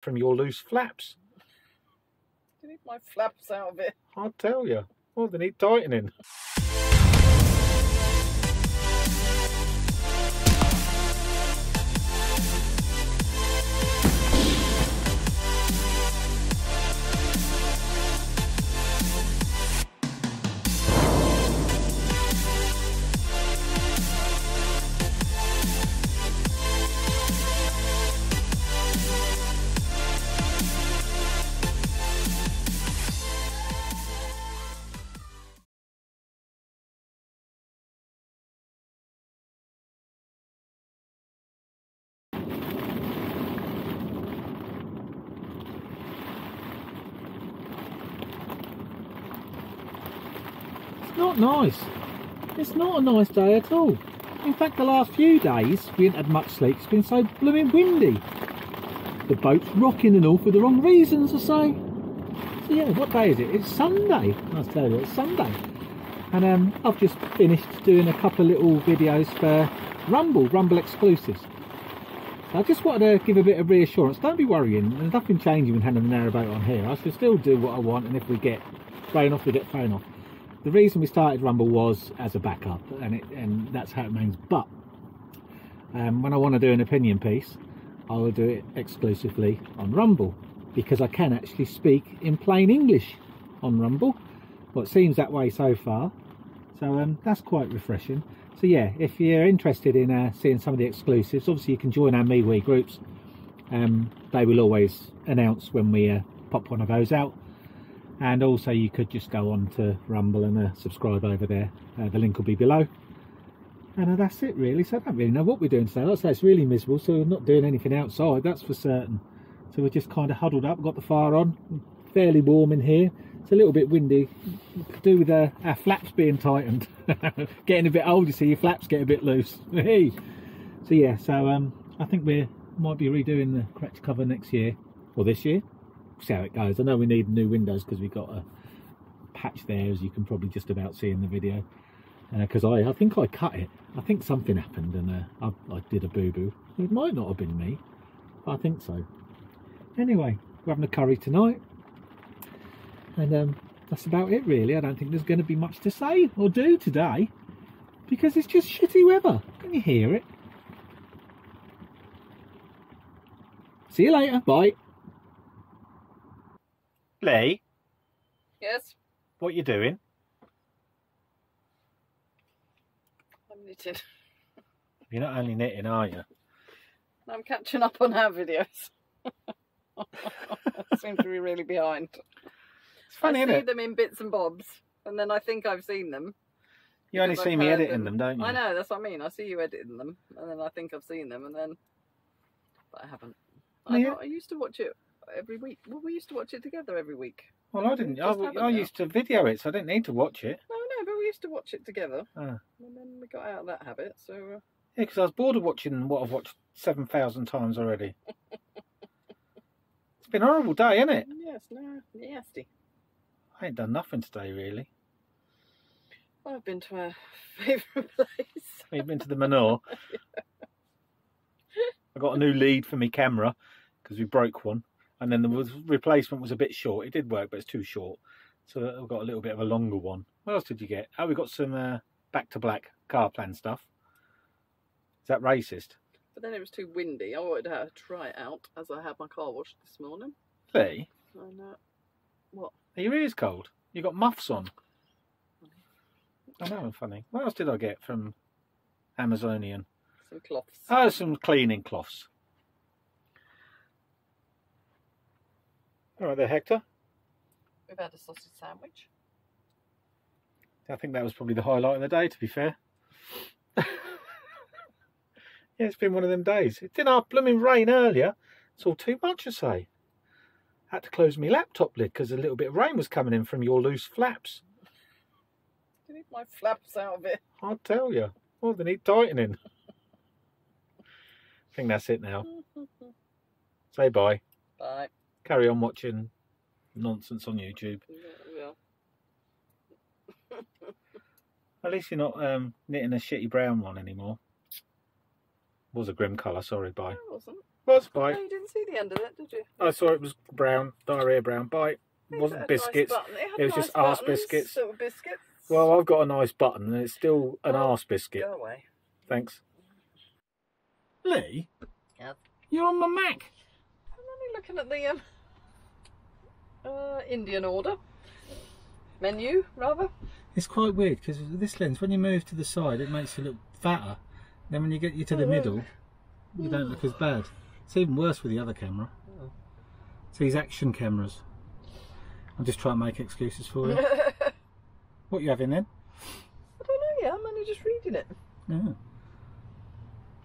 from your loose flaps. You need my flaps out of it. I'll tell you. Well, they need tightening. Nice. It's not a nice day at all. In fact, the last few days we haven't had much sleep. It's been so blooming windy. The boat's rocking and all for the wrong reasons, I say. So yeah, what day is it? It's Sunday. I'll tell you, it's Sunday. And um, I've just finished doing a couple of little videos for Rumble, Rumble exclusives. So I just wanted to give a bit of reassurance. Don't be worrying. There's nothing changing with Hannah the narrowboat on here. I shall still do what I want, and if we get thrown off, we get thrown off the reason we started Rumble was as a backup, and it, and that's how it remains. But um, when I want to do an opinion piece, I will do it exclusively on Rumble because I can actually speak in plain English on Rumble. Well, it seems that way so far, so um, that's quite refreshing. So yeah, if you're interested in uh, seeing some of the exclusives, obviously you can join our MeWe groups. Um, they will always announce when we uh, pop one of those out and also you could just go on to rumble and uh, subscribe over there. Uh, the link will be below. And uh, that's it really. So i don't really know what we're doing today. Like i say it's really miserable so we're not doing anything outside that's for certain. So we're just kind of huddled up got the fire on. Fairly warm in here. It's a little bit windy. To do with uh, our flaps being tightened. Getting a bit old you see your flaps get a bit loose. So yeah so um i think we might be redoing the cratch cover next year. Or this year see how it goes. I know we need new windows because we've got a patch there, as you can probably just about see in the video. Because uh, I, I think I cut it. I think something happened and uh, I, I did a boo-boo. It might not have been me, I think so. Anyway, we're having a curry tonight. And um, that's about it really. I don't think there's going to be much to say or do today. Because it's just shitty weather. Can you hear it? See you later. Bye. Lee, Yes, what you doing? I'm knitting. You're not only knitting, are you? I'm catching up on our videos. I seem to be really behind. It's funny, I see it? them in bits and bobs, and then I think I've seen them. You only see I've me editing them, don't you? I know, that's what I mean. I see you editing them, and then I think I've seen them, and then. But I haven't. I, Yeah. I used to watch it every week. Well, we used to watch it together every week. Well, I didn't. I, I used to video it, so I didn't need to watch it. No, no, but we used to watch it together. Ah. And then we got out of that habit, so. Uh, Yeah, because I was bored of watching what I've watched 7,000 times already. it's been a horrible day, isn't it? yes, no, nasty. I ain't done nothing today, really. Well, I've been to our favourite place. We've been to the Manor. I got a new lead for my camera because we broke one, and then the replacement was a bit short. It did work, but it's too short. So I've got a little bit of a longer one. What else did you get? Oh, we got some uh, back to black car plan stuff. Is that racist? But then it was too windy. I wanted to try it out as I had my car washed this morning. Lee, uh, what? are your ears cold? You got muffs on. I know, I'm funny. What else did I get from Amazonian? Some cloths. Oh, some cleaning cloths. All right there, Hector. We've had a sausage sandwich. I think that was probably the highlight of the day, to be fair. yeah, it's been one of them days. It did our blooming rain earlier. It's all too much, I say. Had to close my laptop lid because a little bit of rain was coming in from your loose flaps. You need my flaps out of it. I'll tell you. Oh, they need tightening. I think that's it now. Say bye. Bye. Carry on watching nonsense on YouTube. Well, At least you're not um, knitting a shitty brown one anymore. Was a grim colour, sorry, bye. I wasn't. Was No, you didn't see the end of it, did you? I saw it was brown, diarrhea brown bite. It It wasn't had nice biscuits. It was nice just arse buttons, biscuits. Little biscuits. Well, I've got a nice button and it's still an Oh, arse biscuit. Go away. Thanks. Lee? Yes. You're on my Mac. I'm only looking at the um, uh, Indian order menu, rather. It's quite weird because this lens, when you move to the side, it makes you look fatter. Then when you get you to the Oh. middle, you don't look as bad. It's even worse with the other camera. Oh. It's these action cameras. I'm just trying to make excuses for you. What you having then? I don't know. Yeah, I'm only just reading it. Yeah.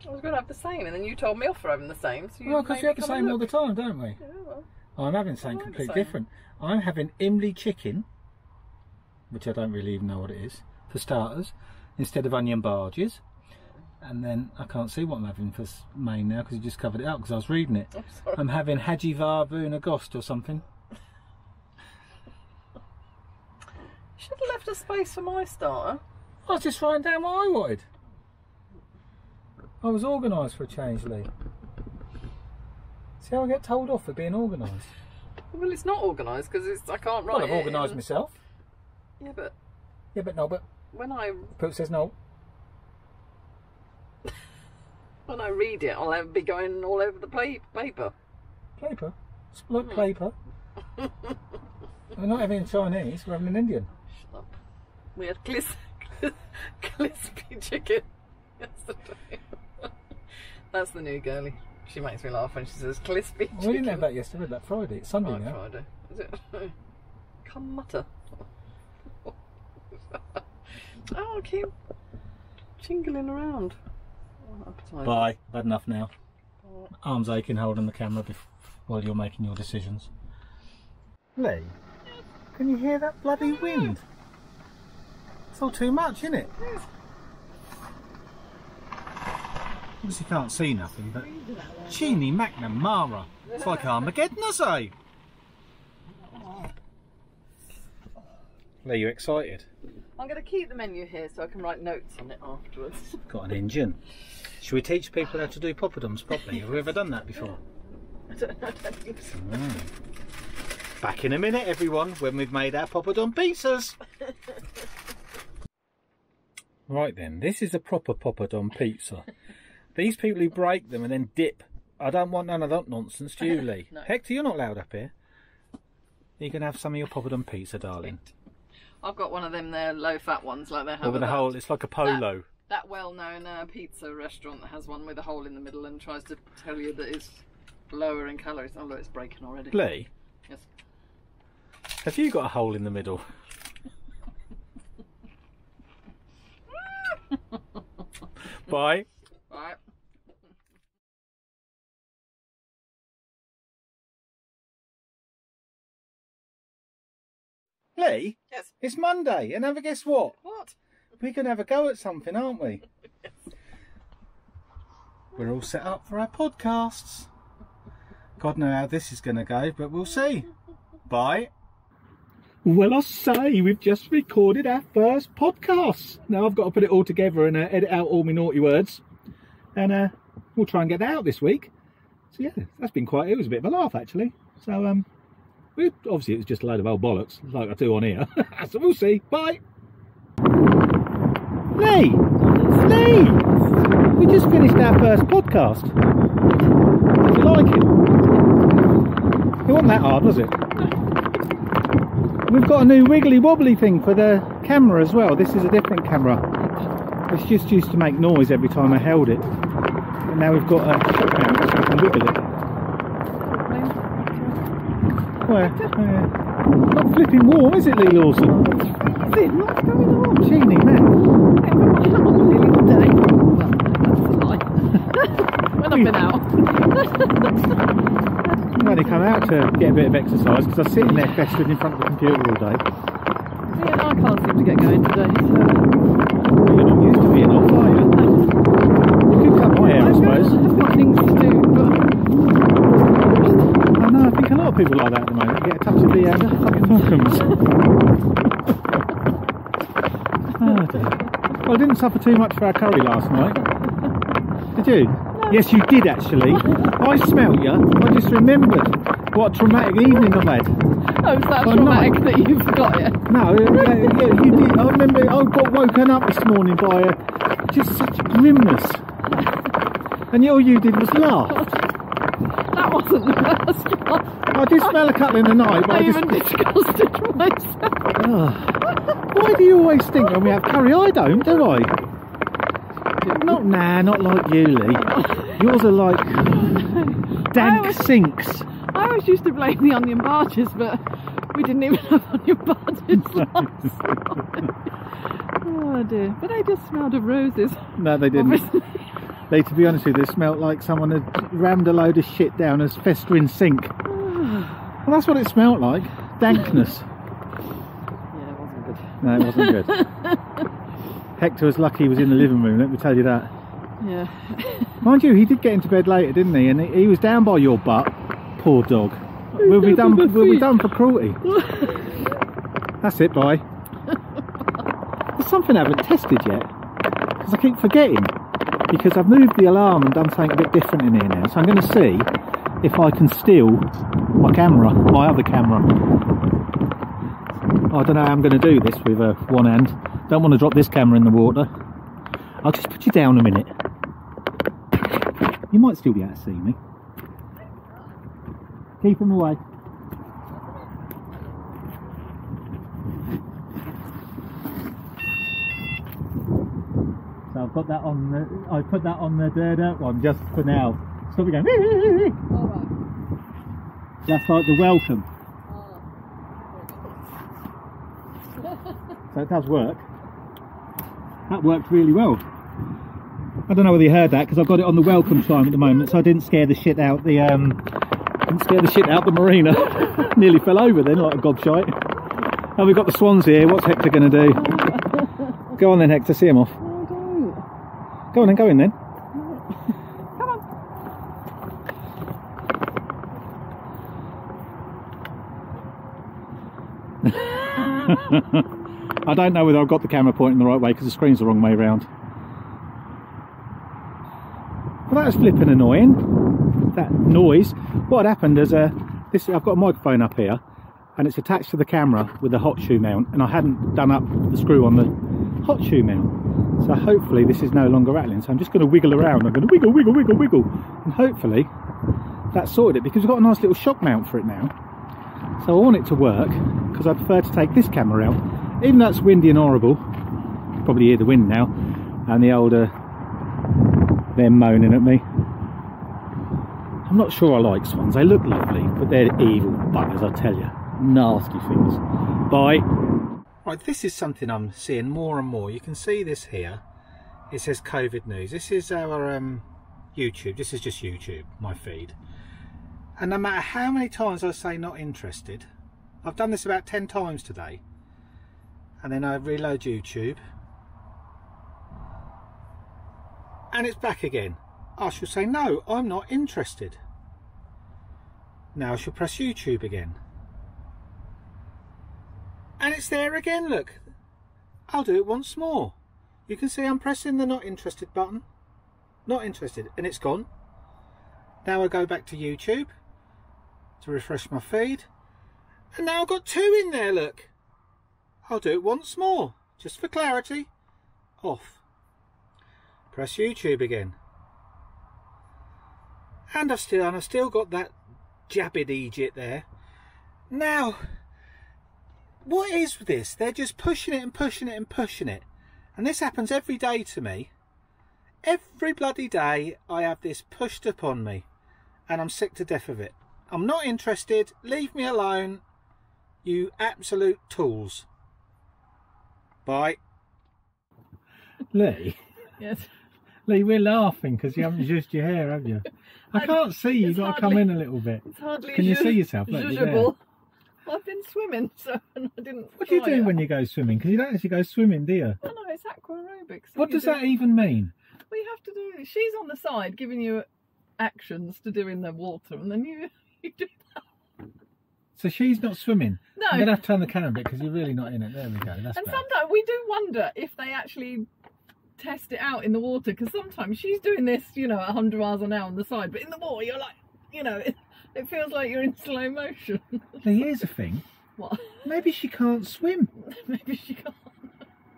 I was going to have the same, and then you told me off for having the same. So you Well, because you have the same all the time, don't we? Yeah, well, I'm having something completely different. I'm having Imley chicken, which I don't really even know what it is, for starters, instead of onion bhajis. And then I can't see what I'm having for main now because you just covered it up because I was reading it. I'm sorry. I'm having Haji Varbuna Gost or something. You should have left a space for my starter. I was just writing down what I wanted. I was organised for a change, Lee. See how I get told off for being organised? Well, it's not organised because it's I can't write Well, I've organised myself. Yeah, but Yeah, but no, but when I Poop says no. when I read it, I'll be going all over the pla- paper. Paper. It's like hmm. paper. We're not having Chinese, we're having an Indian. Shut up. We had clis- crispy chicken yesterday. That's the new girlie. She makes me laugh when she says crispy chicken. We didn't have that yesterday, we had that Friday. It's Sunday oh, Right, now. Friday. Is it? Come mutter. oh, I keep jingling around. Oh. Bye. I've had enough now. Arms aching holding the camera bef- while you're making your decisions. Lee, can you hear that bloody wind? It's all too much, isn't it? Obviously can't see nothing, but Chini McNamara. It's like Armageddon, I say. Lee, you excited? I'm going to keep the menu here so I can write notes on it afterwards. Got an engine. Should we teach people how to do poppadoms properly? Have we ever done that before? I don't, I don't think so. Hmm. Back in a minute, everyone, when we've made our poppadom pizzas. right then, this is a proper poppadom pizza. These people who break them and then dip, I don't want none of that nonsense, do you, Lee? No. Hector, you're not allowed up here. You can have some of your poppadom pizza, darling. I've got one of them there low fat ones like they have with a hole, it's like a polo. that well-known uh, pizza restaurant that has one with a hole in the middle and tries to tell you that it's lower in calories. Oh look, it's breaking already. Lee, Yes. have you got a hole in the middle? Bye. Lee, Yes. it's Monday, and have a guess what? What? We can have a go at something, aren't we? We're all set up for our podcasts. God know how this is going to go, but we'll see. Bye. Well, I say, we've just recorded our first podcast. Now I've got to put it all together and uh, edit out all my naughty words. And uh, we'll try and get that out this week. So, yeah, that's been quite, it was a bit of a laugh actually. So, um, we, obviously it was just a load of old bollocks, like I do on here. so we'll see. Bye. Lee! Lee! We just finished our first podcast. Did you like it? It wasn't that hard, was it? We've got a new wiggly wobbly thing for the camera as well. This is a different camera. It's just used to make noise every time I held it. And now we've got a so I can wiggle it. Where? Where? Not flipping warm, is it, Lee Lawson? Freezing. What's going on? Genie, man. Nearly all day. Well, that's a lie. when I've been out. I've only come out to get a bit of exercise because I was sitting there festered in front of the computer all day. Yeah, no, I can't seem to get going today. So. You're not used to being off, are you? You could cut my hair, I I've got, suppose. I've got things to do, but I know, I think a lot of people like that at the moment. Get a touch of the um, oh dear. Well, I didn't suffer too much for our curry last night. Did you? no, Yes, you did actually. I smelt you. I just remembered what a traumatic evening I've had. Oh, was that Well, traumatic no. that you forgot it? No, yeah, yeah, you did. I remember I got woken up this morning by a, just such grimness. And all you did was laugh. That wasn't the first one. I did smell a couple in the night, but I I just. disgusted myself. Why do you always think when we have curry? I don't, do I? Not nah, not like you, Lee. Yours are like dank I was- sinks. I always used to blame the onion bhajis, but we didn't even have onion bhajis last. Oh dear. But they just smelled of roses. No, they didn't. Obviously. They, to be honest with you, they smelt like someone had rammed a load of shit down a festering sink. Oh, Well, that's what it smelt like. Dankness. Yeah, it wasn't good. No, it wasn't good. Hector was lucky he was in the living room, let me tell you that. Yeah. Mind you, he did get into bed later, didn't he? And he, he was down by your butt. Poor dog. We'll be done. down by my We'll be done for cruelty. That's it. Bye. There's something I haven't tested yet because I keep forgetting. Because I've moved the alarm and done something a bit different in here now. So I'm going to see if I can steal my camera, my other camera. I don't know how I'm going to do this with uh, one hand. Don't want to drop this camera in the water. I'll just put you down a minute. You might still be able to see me. Keep them away. So I've got that on the. I put that on the dirt one just for now. Stop it going. Alright. That's like the welcome. So it does work. That worked really well. I don't know whether you heard that because I've got it on the welcome chime at the moment, so I didn't scare the shit out the um, didn't scare the shit out the marina. Nearly fell over then like a gobshite. And we've got the swans here. What's Hector going to do? Go on then, Hector. See him off. I. Go on then. Go in then. I don't know whether I've got the camera pointing the right way because the screen's the wrong way round. Well, that was flipping annoying. That noise. What happened is, uh, this I've got a microphone up here, and it's attached to the camera with the hot shoe mount, and I hadn't done up the screw on the hot shoe mount. So hopefully this is no longer rattling. So I'm just going to wiggle around. I'm going to wiggle, wiggle, wiggle, wiggle, and hopefully that sorted it because we've got a nice little shock mount for it now. So I want it to work because I prefer to take this camera out, even though it's windy and horrible. Probably hear the wind now, and the older they're moaning at me. I'm not sure I like swans. They look lovely, but they're evil buggers, I tell you. Nasty things. Bye. Right, this is something I'm seeing more and more. You can see this here. It says COVID news. This is our um, YouTube. This is just YouTube, my feed. And no matter how many times I say not interested, I've done this about 10 times today. And then I reload YouTube. And it's back again. I shall say, no, I'm not interested. Now I shall press YouTube again. And it's there again, look. I'll do it once more. You can see I'm pressing the not interested button. Not interested. And it's gone. Now I go back to YouTube to refresh my feed. And now I've got two in there, look. I'll do it once more, just for clarity. Off. Press YouTube again. And I've still and I've still got that jabbed Egypt there. Now what is this? They're just pushing it and pushing it and pushing it. And this happens every day to me. Every bloody day I have this pushed upon me. And I'm sick to death of it. I'm not interested. Leave me alone. You absolute tools. Bye. Lee, Yes. Lee, we're laughing because you haven't used your hair, have you? I I- can't see. You've got to come in a little bit. It's hardly Can you see yourself? Look, you're there. judgeable. I've been swimming, so I didn't. What do you try do it. when you go swimming? Because you don't actually go swimming, do you? Oh no, it's aqua aerobics. What does do- that even mean? We have to do. She's on the side giving you actions to do in the water, and then you So she's not swimming. No. I'm going to have to turn the camera a bit because you're really not in it. There we go. That's And better. sometimes we do wonder if they actually test it out in the water because sometimes she's doing this, you know, at 100 miles an hour on the side, but in the water you're like, you know, it, it feels like you're in slow motion. Now, here's the thing. what? Maybe she can't swim. Maybe she can't.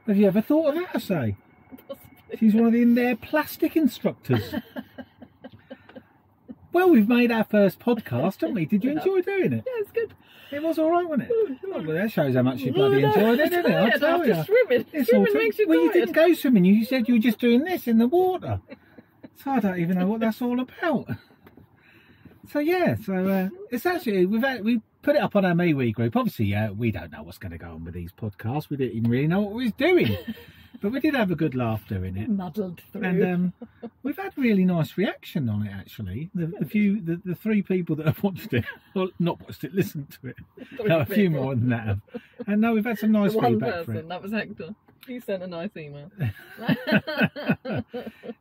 Have you ever thought of that, I say? Possibly. She's one of the in their plastic instructors. Well, we've made our first podcast, haven't we? Did you enjoy doing it? Yeah, it's good. It was all right, wasn't it? Oh, well, that shows how much you bloody no, enjoyed it, didn't it? I tell you. Swimming. It's swimming makes you well, you didn't go swimming. You said you were just doing this in the water. So I don't even know what that's all about. So yeah, so uh, it's actually we've had, we put it up on our MeWe group. Obviously, uh, we don't know what's going to go on with these podcasts. We didn't even really know what we was doing, but we did have a good laugh doing it. Muddled through. And um, we've had really nice reaction on it. Actually, the, the few, the, the three people that have watched it, well, not watched it, listened to it. No, a few more than that. Have. And no, we've had some nice one feedback for it. person, that was Hector. He sent a nice email.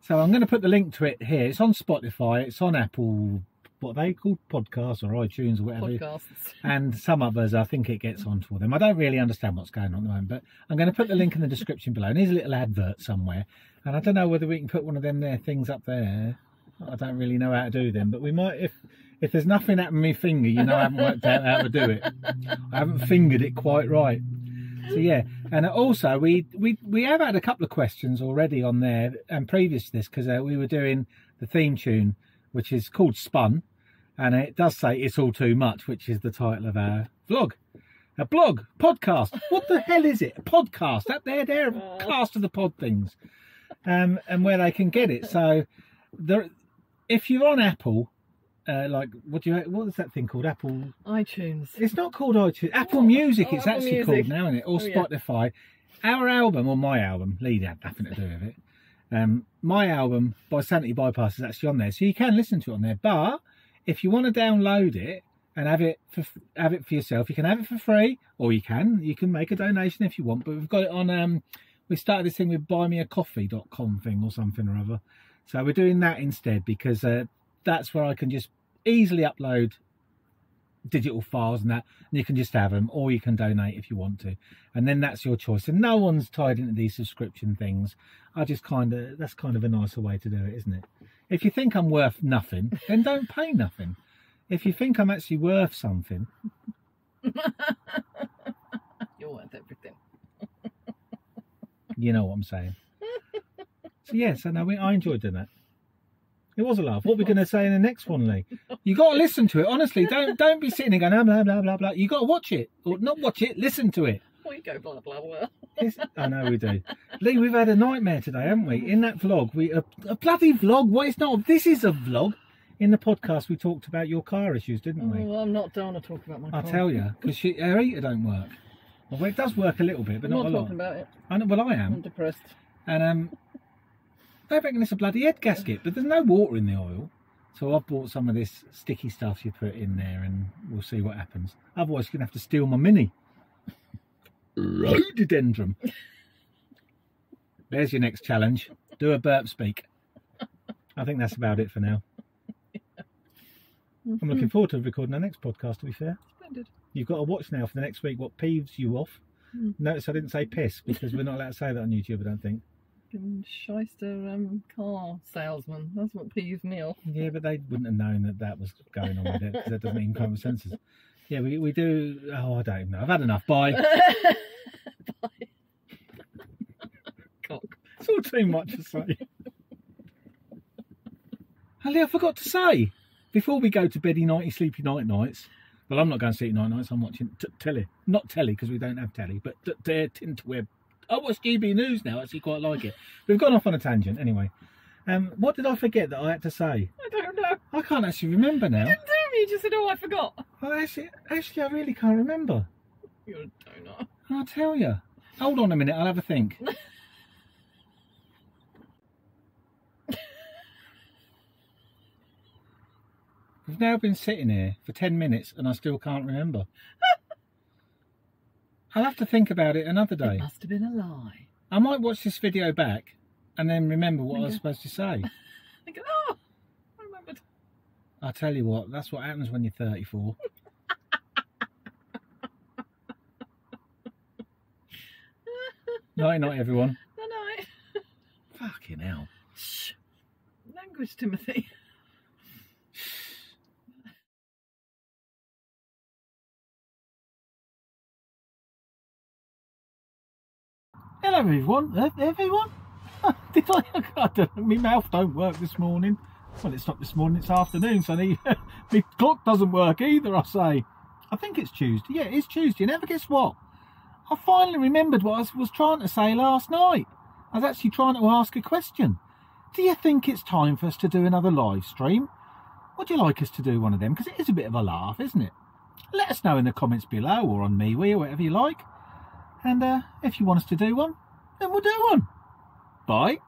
So I'm going to put the link to it here. It's on Spotify. It's on Apple. What they called podcasts or iTunes or whatever. Podcasts. And some others, I think it gets onto them. I don't really understand what's going on at the moment, but I'm going to put the link in the description below. And here's a little advert somewhere. And I don't know whether we can put one of them there things up there. I don't really know how to do them, but we might if if there's nothing happening with my finger, you know I haven't worked out how to do it. I haven't fingered it quite right. So yeah, and also we we we have had a couple of questions already on there and previous to this because uh, we were doing the theme tune, which is called Spun, and it does say it's all too much, which is the title of our vlog. A blog, podcast. What the hell is it? A podcast. Up there, there, Oh. cast of the pod things, um, and where they can get it. So, there, if you're on Apple, uh, like what do you what is that thing called? Apple iTunes. it's not called iTunes. Apple Oh, Music. oh, it's Apple actually Music. called now, isn't it? Or Oh, yeah. Spotify. Our album, or my album, Lead had nothing to do with it. Um, my album by Sanity Bypass is actually on there, so you can listen to it on there. But if you want to download it and have it for have it for yourself, you can have it for free, or you can you can make a donation if you want. But we've got it on. Um, we started this thing with buymeacoffee.com thing or something or other. So we're doing that instead because uh, that's where I can just easily upload digital files and that and you can just have them or you can donate if you want to and then that's your choice and no one's tied into these subscription things i just kind of that's kind of a nicer way to do it isn't it if you think i'm worth nothing then don't pay nothing if you think i'm actually worth something You're worth everything. you know what i'm saying so yeah so no we, i enjoyed doing that it was a laugh. What are we going to say in the next one, Lee? You got to listen to it. Honestly, don't don't be sitting there going ah, blah blah blah blah. You got to watch it, or not watch it. Listen to it. We go blah blah blah. Yes, I know we do. Lee, we've had a nightmare today, haven't we? In that vlog, we a, a bloody vlog. What? It's not. This is a vlog. In the podcast, we talked about your car issues, didn't we? Oh, I'm not down to talk about my I'll car. tell you, because her heater don't work. Well, it does work a little bit, but I'm not, not a lot. talking about it. I know, well, I I'm am, depressed. and um, they reckon it's a bloody head gasket, but there's no water in the oil. So I've bought some of this sticky stuff you put in there, and we'll see what happens. Otherwise, you're gonna have to steal my mini rhododendron. There's your next challenge. Do a burp speak. I think that's about it for now. I'm looking forward to recording our next podcast. To be fair, Splendid. you've got to watch now for the next week what peeves you off. Mm. Notice I didn't say piss because we're not allowed to say that on YouTube. I don't think. Shyster um, car salesman. That's what peeves me off. Yeah, but they wouldn't have known that that was going on with it because that doesn't even come with senses. Yeah, we, we do. Oh, I don't even know. I've had enough. Bye. Cock. It's all too much to say. Ali, I forgot to say before we go to beddy nighty sleepy night nights. Well, I'm not going to sleep night nights. I'm watching t- telly, not telly because we don't have telly, but t- t- Tinterweb. I watch GB News now. I actually quite like it. We've gone off on a tangent anyway. Um, what did I forget that I had to say? I don't know. I can't actually remember now. Didn't do me. You just said, oh, I forgot. Well, actually, actually, I really can't remember. You're a donut. I'll tell you. Hold on a minute. I'll have a think. We've now been sitting here for 10 minutes and I still can't remember. I'll have to think about it another It day. must have been a lie. I might watch this video back and then remember what I was supposed to say. Thinking, oh, I remembered. I'll tell you what, that's what happens when you're 34. Night night, everyone. No, no. Fucking hell. Shh. Language, Timothy. Hello everyone. Everyone? Did I? I don't, my mouth don't work this morning. Well, it's not this morning, it's afternoon, so the, my clock doesn't work either, I say. I think it's Tuesday. Yeah, it's Tuesday. And ever guess what? I finally remembered what I was trying to say last night. I was actually trying to ask a question. Do you think it's time for us to do another live stream? Would you like us to do one of them? Because it is a bit of a laugh, isn't it? Let us know in the comments below or on MeWe or whatever you like. And uh, if you want us to do one, then we'll do one. Bye.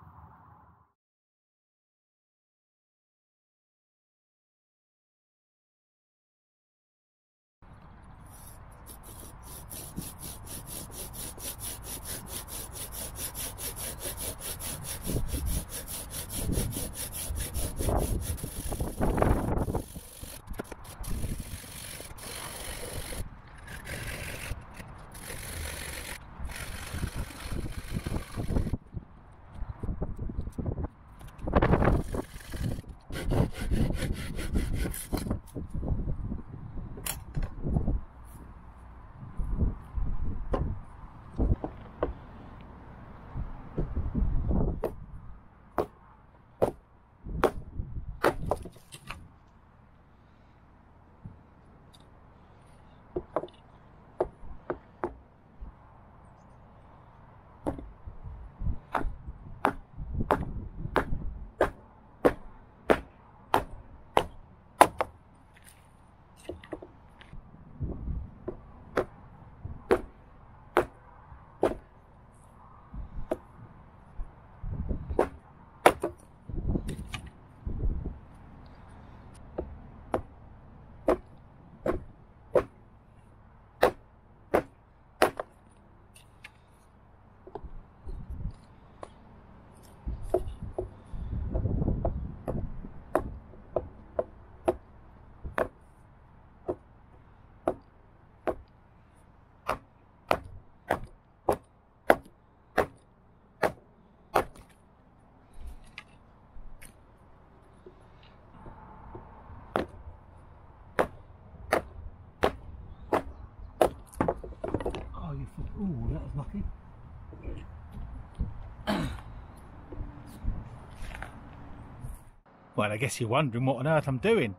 Well, I guess you're wondering what on earth I'm doing.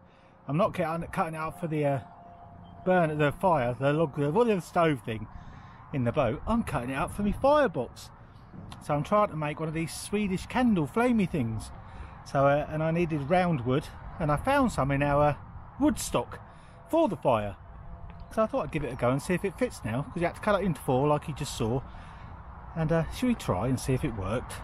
I'm not cutting, it out for the uh, burn of the fire, the log, the, the stove thing in the boat. I'm cutting it out for my firebox. So I'm trying to make one of these Swedish candle flamey things. So, uh, and I needed round wood, and I found some in our wood stock for the fire. So I thought I'd give it a go and see if it fits now, because you had to cut it into four like you just saw. And uh, should we try and see if it worked?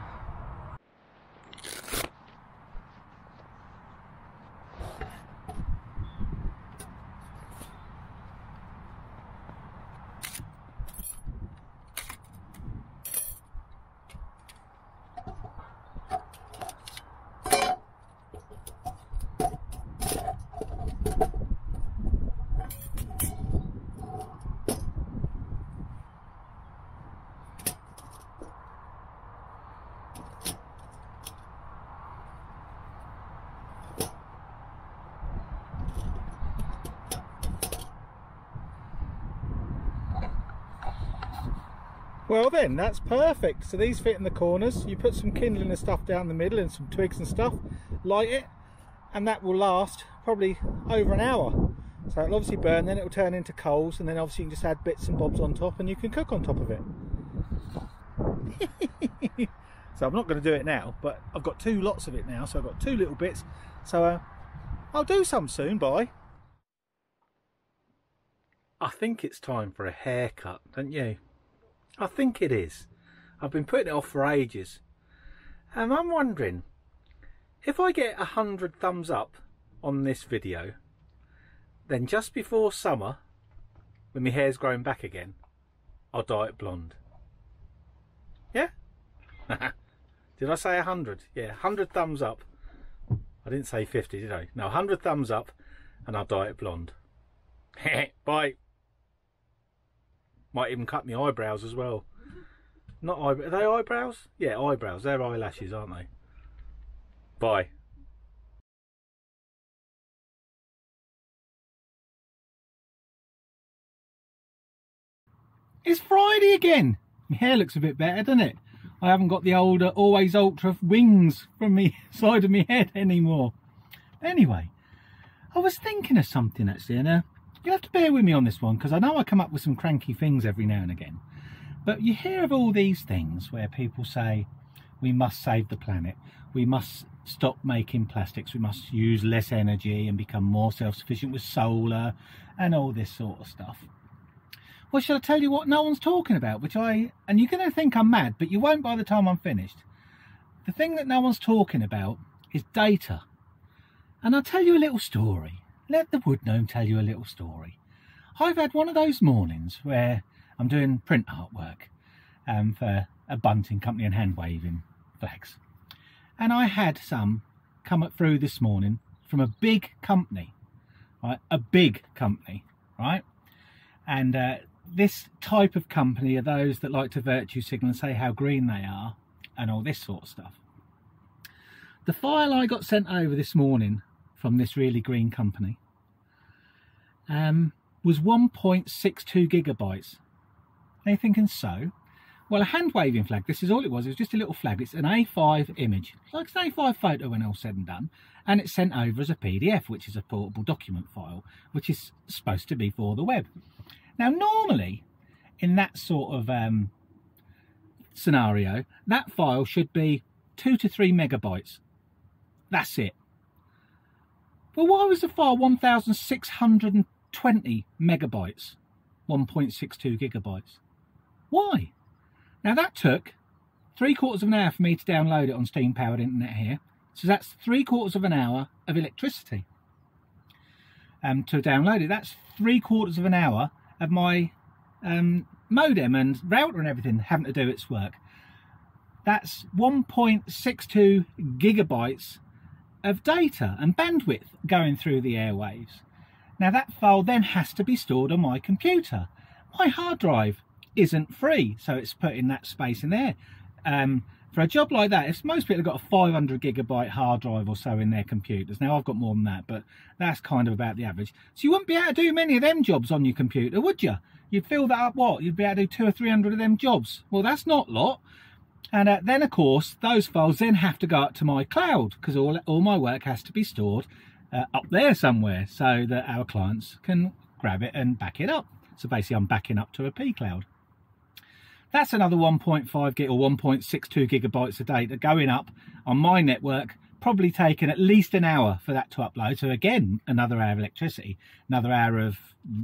Well then, that's perfect. So these fit in the corners. You put some kindling and stuff down the middle and some twigs and stuff, light it, and that will last probably over an hour. So it'll obviously burn, then it'll turn into coals, and then obviously you can just add bits and bobs on top and you can cook on top of it. so I'm not going to do it now, but I've got two lots of it now, so I've got two little bits. So uh, I'll do some soon, bye. I think it's time for a haircut, don't you? I think it is. I've been putting it off for ages. And I'm wondering, if I get a hundred thumbs up on this video, then just before summer, when my hair's growing back again, I'll dye it blonde. Yeah? did I say a hundred? Yeah, hundred thumbs up. I didn't say 50, did I? No, 100 thumbs up and I'll dye it blonde. Bye. Might even cut my eyebrows as well. Not eye. Are they eyebrows? Yeah, eyebrows. They're eyelashes, aren't they? Bye. It's Friday again. My hair looks a bit better, doesn't it? I haven't got the old uh, always ultra wings from the side of my head anymore. Anyway, I was thinking of something actually, and uh, you'll have to bear with me on this one because I know I come up with some cranky things every now and again. But you hear of all these things where people say we must save the planet, we must stop making plastics, we must use less energy and become more self-sufficient with solar and all this sort of stuff. Well, shall I tell you what no one's talking about? Which I, and you're going to think I'm mad, but you won't by the time I'm finished. The thing that no one's talking about is data. And I'll tell you a little story. Let the wood gnome tell you a little story. I've had one of those mornings where I'm doing print artwork um, for a bunting company and hand waving flags. And I had some come up through this morning from a big company, right? A big company, right? And uh, this type of company are those that like to virtue signal and say how green they are and all this sort of stuff. The file I got sent over this morning from this really green company um, was 1.62 gigabytes. Are you thinking so? Well, a hand waving flag, this is all it was. It was just a little flag. It's an A5 image. Like an A5 photo when all said and done. And it's sent over as a PDF, which is a portable document file, which is supposed to be for the web. Now, normally, in that sort of um, scenario, that file should be two to three megabytes. That's it. Well, why was the file 1,620 megabytes, 1.62 gigabytes? Why? Now that took three quarters of an hour for me to download it on steam powered internet here. So that's three quarters of an hour of electricity um, to download it. That's three quarters of an hour of my um, modem and router and everything having to do its work. That's 1.62 gigabytes of data and bandwidth going through the airwaves. Now that file then has to be stored on my computer. My hard drive isn't free, so it's putting that space in there. Um, for a job like that, if most people have got a 500 gigabyte hard drive or so in their computers, now I've got more than that, but that's kind of about the average. So you wouldn't be able to do many of them jobs on your computer, would you? You'd fill that up, what? You'd be able to do two or 300 of them jobs. Well, that's not a lot. And uh, then, of course, those files then have to go up to my cloud because all, all my work has to be stored uh, up there somewhere so that our clients can grab it and back it up. So basically, I'm backing up to a pCloud. That's another 1.5 gig or 1.62 gigabytes of data going up on my network, probably taking at least an hour for that to upload. So again, another hour of electricity, another hour of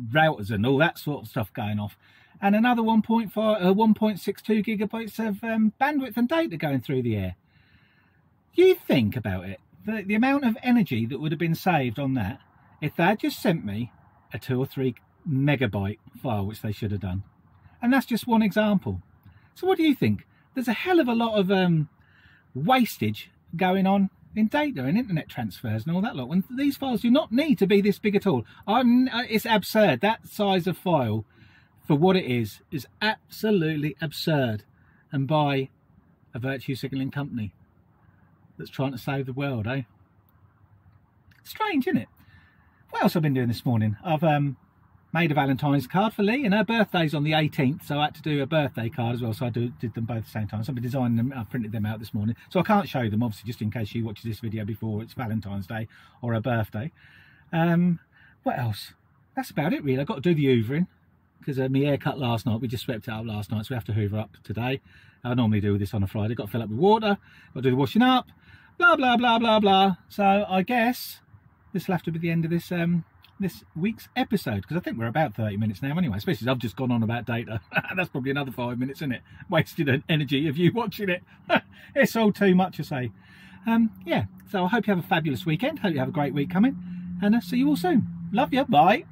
routers and all that sort of stuff going off. And another 1.5, uh, 1.62 gigabytes of um, bandwidth and data going through the air. You think about it, the, the amount of energy that would have been saved on that if they had just sent me a two or three megabyte file, which they should have done. And that's just one example. So what do you think? There's a hell of a lot of um, wastage going on in data and internet transfers and all that lot. When these files do not need to be this big at all. I'm, uh, it's absurd. That size of file for what it is is absolutely absurd. And by a virtue signalling company that's trying to save the world, eh? Strange, isn't it? What else I've been doing this morning? I've um, made a Valentine's card for Lee, and her birthday's on the 18th, so I had to do a birthday card as well. So I do, did them both at the same time. So I've designed them, I printed them out this morning, so I can't show them obviously just in case she watches this video before it's Valentine's Day or her birthday. Um, what else? That's about it really. I've got to do the hoovering because uh, my hair cut last night. We just swept it up last night, so we have to hoover up today. I normally do this on a Friday. Got to fill up with water. Got to do the washing up. Blah blah blah blah blah. So I guess this will have to be the end of this um, this week's episode because I think we're about 30 minutes now anyway, especially I've just gone on about data. That's probably another five minutes, isn't it? Wasted energy of you watching it. it's all too much to say. Um, yeah, so I hope you have a fabulous weekend. Hope you have a great week coming and I'll see you all soon. Love you. Bye.